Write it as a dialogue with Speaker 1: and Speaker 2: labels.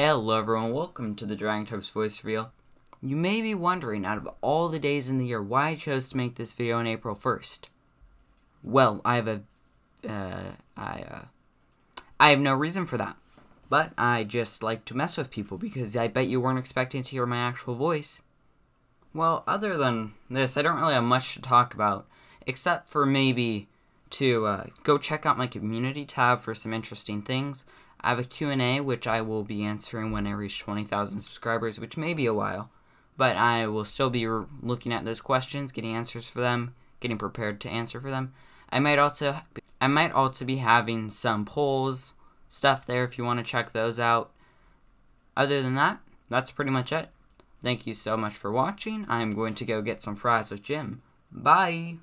Speaker 1: Hello everyone, welcome to the DragonTypes voice reveal. You may be wondering, out of all the days in the year, why I chose to make this video on April 1st. Well, I have a, uh, I, uh, I have no reason for that. But I just like to mess with people because I bet you weren't expecting to hear my actual voice. Well, other than this, I don't really have much to talk about, except for maybe to uh, go check out my community tab for some interesting things. I have a Q&A which I will be answering when I reach 20,000 subscribers, which may be a while, but I will still be looking at those questions, getting answers for them, getting prepared to answer for them. I might also I might also be having some polls stuff there if you want to check those out. Other than that, that's pretty much it. Thank you so much for watching. I'm going to go get some fries with Jim. Bye!